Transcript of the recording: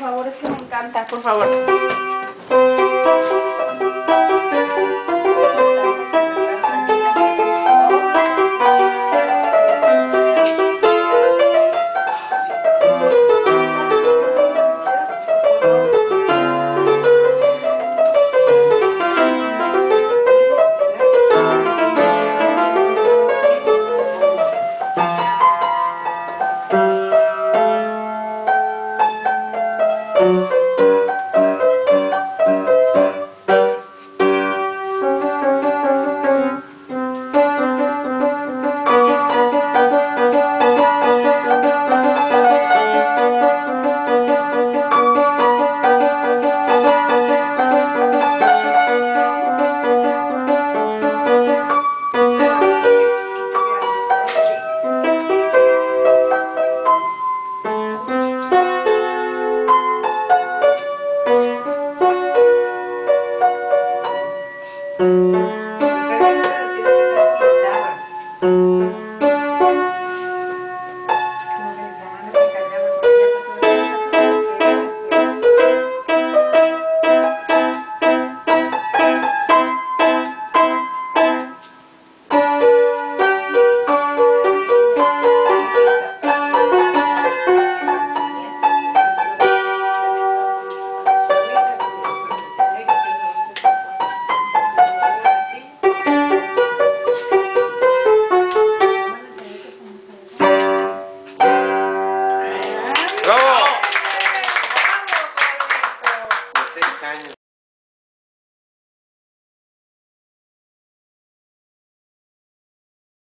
favor, es que me encanta, por favor. ¡Bravo!